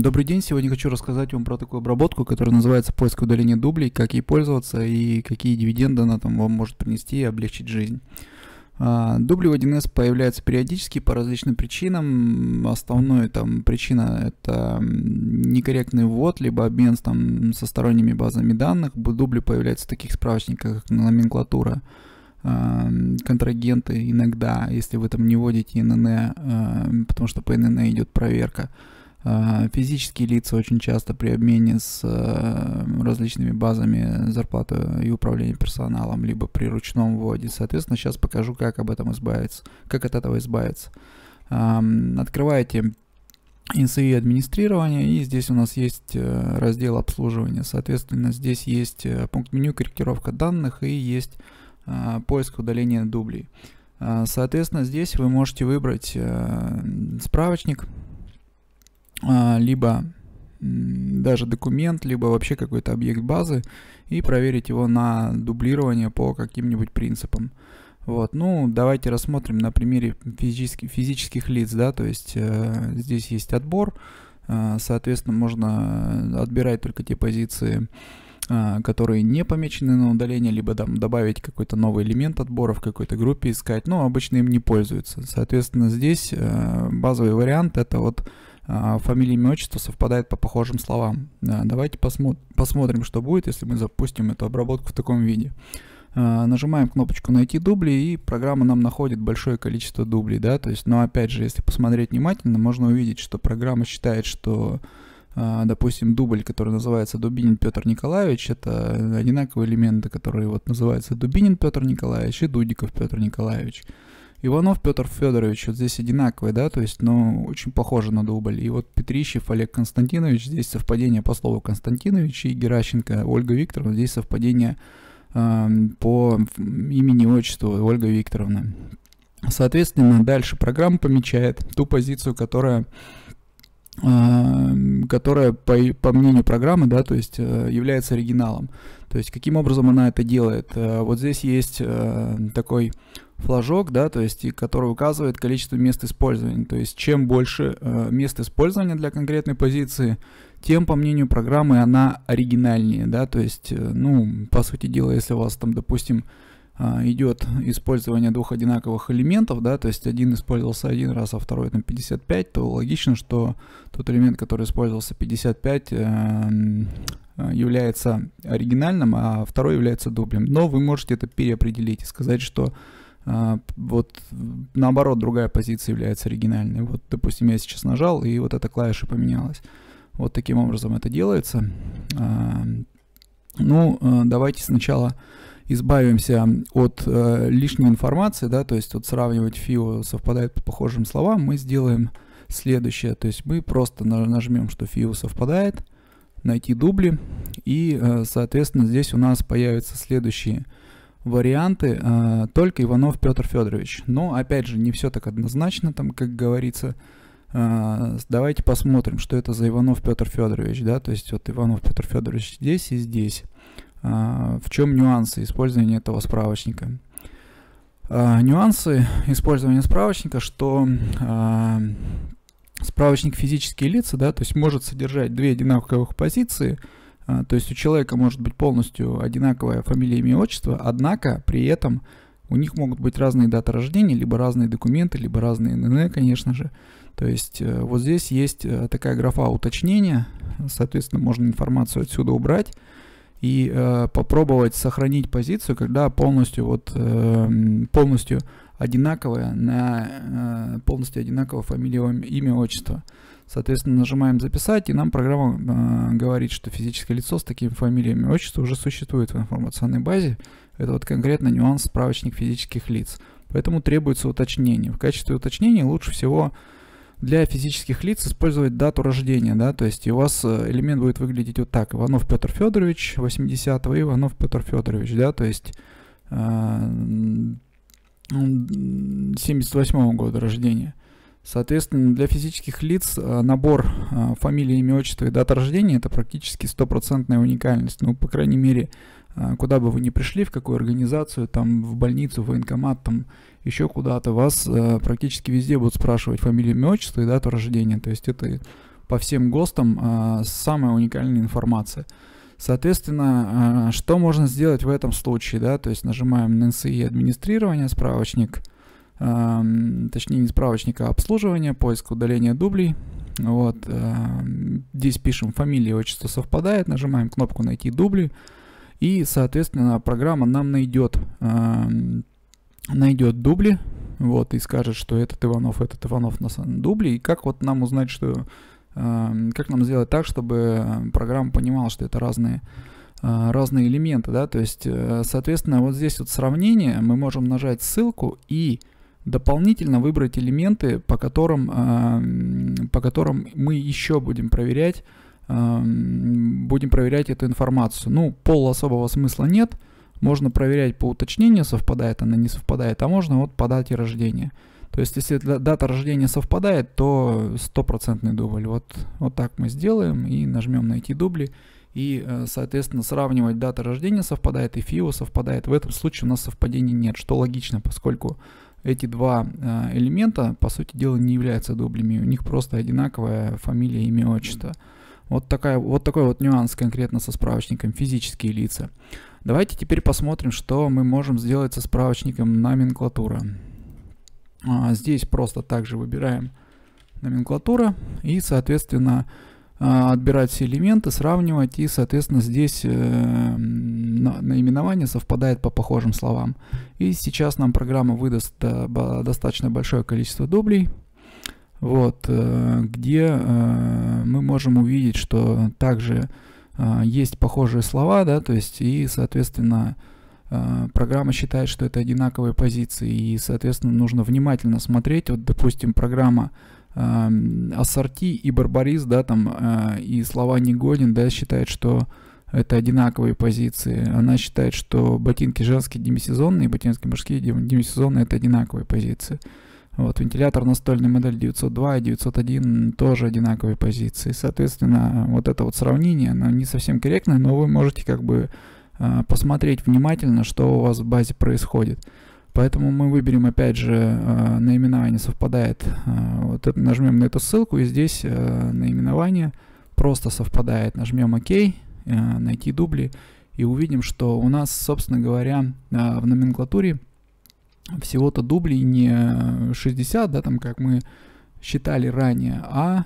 Добрый день, сегодня хочу рассказать вам про такую обработку, которая называется поиск удаления дублей, как ей пользоваться и какие дивиденды она там вам может принести и облегчить жизнь. А, дубли в 1С появляются периодически по различным причинам. Основная там причина это некорректный ввод, либо обмен там, со сторонними базами данных. Дубли появляются в таких справочниках, как номенклатура а, контрагенты иногда, если вы там не вводите ИНН, а, потому что по ИНН идет проверка. А, физические лица очень часто при обмене с а, различными базами зарплаты и управления персоналом, либо при ручном вводе. Соответственно, сейчас покажу, как об этом избавиться, как от этого избавиться. Открываете INSI администрирование, и здесь у нас есть э, раздел обслуживания. Соответственно, здесь есть э, пункт меню корректировка данных и есть а, поиск удаления дублей. Соответственно, здесь вы можете выбрать э, справочник, а, либо даже документ, либо вообще какой-то объект базы и проверить его на дублирование по каким-нибудь принципам. Вот, ну, давайте рассмотрим на примере физических, физических лиц, да, то есть э, здесь есть отбор, э, соответственно, можно отбирать только те позиции, э, которые не помечены на удаление, либо там добавить какой-то новый элемент отбора в какой-то группе искать, но обычно им не пользуются. Соответственно, здесь э, базовый вариант это вот а, фамилия, имя, отчество совпадает по похожим словам. Давайте посмо посмотрим, что будет, если мы запустим эту обработку в таком виде. А, нажимаем кнопочку «Найти дубли», и программа нам находит большое количество дублей, да, то есть, но опять же, если посмотреть внимательно, можно увидеть, что программа считает, что, а, допустим, дубль, который называется Дубинин Петр Николаевич, это одинаковые элементы, которые вот называются Дубинин Петр Николаевич и Дудиков Петр Николаевич. Иванов Петр Федорович, вот здесь одинаковые, да, то есть, ну, очень похоже на дубль. И вот Петрищев Олег Константинович, здесь совпадение по слову Константинович, и Геращенко Ольга Викторовна, здесь совпадение э, по имени отчеству Ольга Викторовна. Соответственно, дальше программа помечает ту позицию, которая которая, по, по мнению программы, да, то есть э, является оригиналом. То есть каким образом она это делает? Э, вот здесь есть э, такой флажок, да, то есть, который указывает количество мест использования. То есть, чем больше э, мест использования для конкретной позиции, тем, по мнению программы, она оригинальнее, да, то есть, э, ну, по сути дела, если у вас там, допустим, э, идет использование двух одинаковых элементов, да, то есть один использовался один раз, а второй там 55, то логично, что тот элемент, который использовался 55, э, э, является оригинальным, а второй является дублем. Но вы можете это переопределить и сказать, что вот наоборот другая позиция является оригинальной. Вот, допустим, я сейчас нажал, и вот эта клавиша поменялась. Вот таким образом это делается. А, ну, а, давайте сначала избавимся от э, лишней информации, да, то есть вот сравнивать FIO совпадает по похожим словам, мы сделаем следующее, то есть мы просто нажмем, что FIO совпадает, найти дубли, и, э, соответственно, здесь у нас появятся следующие варианты э, только Иванов Петр Федорович. Но опять же, не все так однозначно, там, как говорится. Э, давайте посмотрим, что это за Иванов Петр Федорович, да, то есть вот Иванов Петр Федорович здесь и здесь. Э, в чем нюансы использования этого справочника? Э, нюансы использования справочника, что э, справочник физические лица, да, то есть может содержать две одинаковых позиции – то есть у человека может быть полностью одинаковая фамилия, имя, отчество, однако при этом у них могут быть разные даты рождения, либо разные документы, либо разные НН, конечно же. То есть э, вот здесь есть э, такая графа уточнения, соответственно, можно информацию отсюда убрать и э, попробовать сохранить позицию, когда полностью вот э, полностью одинаковая на э, полностью одинаковая фамилия, имя, отчество. Соответственно, нажимаем «Записать», и нам программа э, говорит, что физическое лицо с такими фамилиями и отчеством уже существует в информационной базе. Это вот конкретно нюанс справочник физических лиц. Поэтому требуется уточнение. В качестве уточнения лучше всего для физических лиц использовать дату рождения, да, то есть у вас э, элемент будет выглядеть вот так, Иванов Петр Федорович, 80-го, Иванов Петр Федорович, да, то есть э, 78 -го года рождения. Соответственно, для физических лиц э, набор э, фамилии, имя, отчество и дата рождения это практически стопроцентная уникальность. Ну, по крайней мере, э, куда бы вы ни пришли, в какую организацию, там, в больницу, в военкомат, там, еще куда-то, вас практически везде будут спрашивать фамилию, имя, отчество и дату рождения. То есть это по всем ГОСТам самая уникальная информация. Соответственно, что можно сделать в этом случае, да, то есть нажимаем на NCI администрирование, справочник, точнее не справочник, а обслуживание, поиск удаления дублей, вот, э, здесь пишем фамилия, отчество совпадает, нажимаем кнопку найти дубли, и, соответственно, программа нам найдет, э, найдет дубли, вот, и скажет, что этот Иванов, этот Иванов на дубле, и как вот нам узнать, что, э, как нам сделать так, чтобы программа понимала, что это разные, э, разные элементы, да, то есть, э, соответственно, вот здесь вот сравнение, мы можем нажать ссылку и дополнительно выбрать элементы, по которым, э, по которым мы еще будем проверять, э, будем проверять эту информацию. Ну, пол особого смысла нет, можно проверять по уточнению, совпадает она, не совпадает, а можно вот по дате рождения. То есть, если дата рождения совпадает, то стопроцентный дубль. Вот, вот так мы сделаем и нажмем найти дубли. И, э, соответственно, сравнивать дата рождения совпадает и ФИО совпадает. В этом случае у нас совпадений нет, что логично, поскольку эти два э, элемента, по сути дела, не являются дублями. У них просто одинаковая фамилия, имя, отчество. Вот, такая, вот такой вот нюанс конкретно со справочником физические лица. Давайте теперь посмотрим, что мы можем сделать со справочником номенклатура. Здесь просто также выбираем номенклатура и, соответственно, отбирать все элементы, сравнивать, и, соответственно, здесь э, наименование совпадает по похожим словам. И сейчас нам программа выдаст э, достаточно большое количество дублей, вот, э, где мы можем увидеть, что также есть похожие слова, да, то есть, и, соответственно, программа считает, что это одинаковые позиции, и, соответственно, нужно внимательно смотреть. Вот, допустим, программа ассорти и барбарис, да, там, э, и слова негоден, да, считает, что это одинаковые позиции. Она считает, что ботинки женские демисезонные, ботинки мужские демисезонные это одинаковые позиции. Вот, вентилятор настольной модель 902 и 901 тоже одинаковые позиции. Соответственно, вот это вот сравнение, оно не совсем корректное, но вы можете как бы э, посмотреть внимательно, что у вас в базе происходит. Поэтому мы выберем опять же э, наименование совпадает. Э, вот это, нажмем на эту ссылку и здесь э, наименование просто совпадает. Нажмем ОК, найти дубли и увидим, что у нас, собственно говоря, в номенклатуре всего-то дублей не 60, да, там как мы считали ранее, а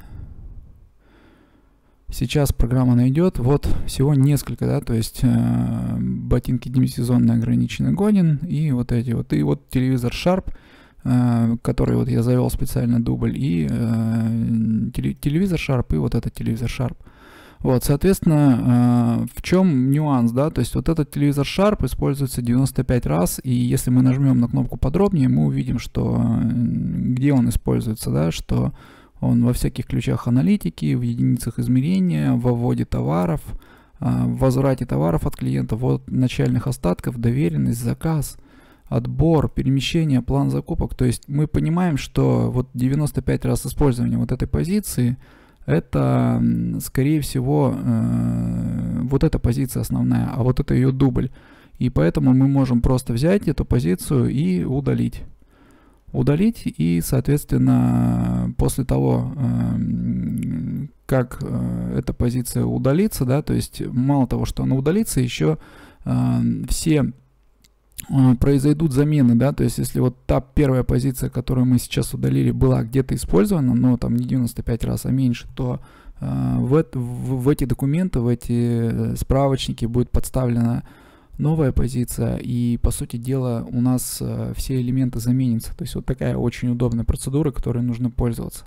Сейчас программа найдет вот всего несколько, да, то есть э, ботинки демисезонно ограниченный годен и вот эти вот. И вот телевизор Sharp, э, который вот я завел специально дубль, и э, телевизор Sharp, и вот этот телевизор Sharp. Вот, соответственно, э, в чем нюанс, да, то есть вот этот телевизор Sharp используется 95 раз, и если мы нажмем на кнопку подробнее, мы увидим, что э, где он используется, да, что он во всяких ключах аналитики, в единицах измерения, в вводе товаров, а, в возврате товаров от клиента, вот начальных остатков, доверенность, заказ, отбор, перемещение, план закупок. То есть мы понимаем, что вот 95 раз использования вот этой позиции, это, скорее всего, э, вот эта позиция основная, а вот это ее дубль. И поэтому мы можем просто взять эту позицию и удалить удалить и, соответственно, после того, эм, как э, эта позиция удалится, да, то есть мало того, что она удалится, еще эм, все э, произойдут замены, да, то есть если вот та первая позиция, которую мы сейчас удалили, была где-то использована, но там не 95 раз, а меньше, то э, в, в, в эти документы, в эти справочники будет подставлена новая позиция, и, по сути дела, у нас э, все элементы заменятся. То есть вот такая очень удобная процедура, которой нужно пользоваться.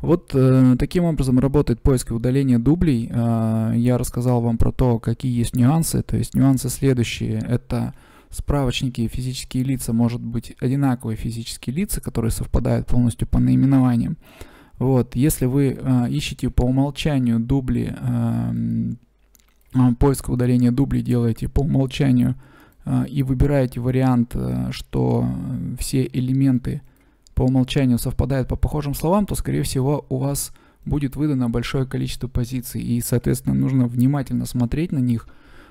Вот э, таким образом работает поиск и удаление дублей. Э, я рассказал вам про то, какие есть нюансы. То есть нюансы следующие. Это справочники физические лица, может быть одинаковые физические лица, которые совпадают полностью по наименованиям. Вот, если вы э, ищете по умолчанию дубли э, поиска удаления дублей делаете по умолчанию а, и выбираете вариант, э, что все элементы по умолчанию совпадают по похожим словам, то, скорее всего, у вас будет выдано большое количество позиций, и, соответственно, нужно внимательно смотреть на них,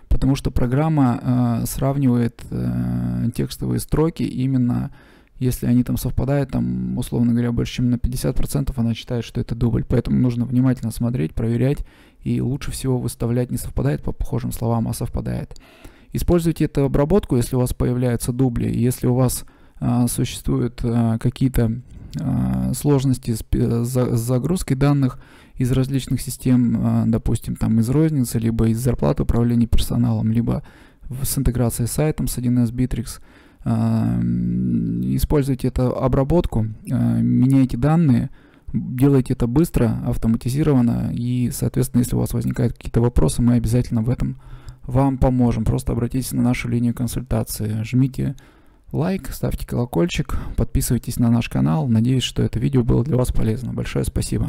потому что программа э, сравнивает э, текстовые строки именно если они там совпадают, там, условно говоря, больше, чем на 50%, она считает, что это дубль. Поэтому нужно внимательно смотреть, проверять, и лучше всего выставлять не совпадает по похожим словам, а совпадает. Используйте эту обработку, если у вас появляются дубли, если у вас а, существуют а, какие-то а, сложности с, с загрузкой данных из различных систем, а, допустим, там из розницы, либо из зарплаты управления персоналом, либо с интеграцией с сайтом с 1С Bittrex – используйте эту обработку, а, меняйте данные, делайте это быстро, автоматизированно, и, соответственно, если у вас возникают какие-то вопросы, мы обязательно в этом вам поможем. Просто обратитесь на нашу линию консультации, жмите лайк, ставьте колокольчик, подписывайтесь на наш канал. Надеюсь, что это видео было для вас полезно. Большое спасибо.